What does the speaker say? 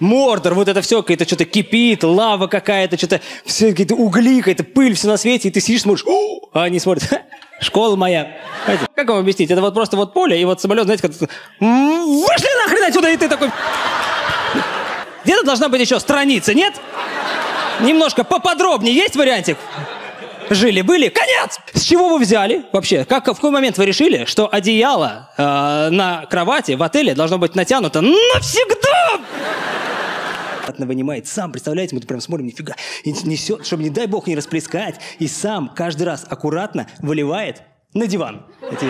Мордор, вот это все, какое-то что-то кипит, лава какая-то, что-то, все какие-то угли, какая-то пыль, все на свете, и ты сидишь, смотришь, «О!» а они смотрят, «Ха, школа моя. Знаете, как вам объяснить? Это вот просто вот поле, и вот самолет, знаете, как «М, вышли нахрен отсюда, и ты такой... Где-то должна быть еще страница, нет? Немножко поподробнее есть вариантик? Жили-были, конец! С чего вы взяли вообще? Как, в какой момент вы решили, что одеяло э, на кровати в отеле должно быть натянуто навсегда? Обратно вынимает сам, представляете, мы тут прям смотрим, нифига, и несет, чтобы, не дай бог, не расплескать, и сам каждый раз аккуратно выливает на диван. Эти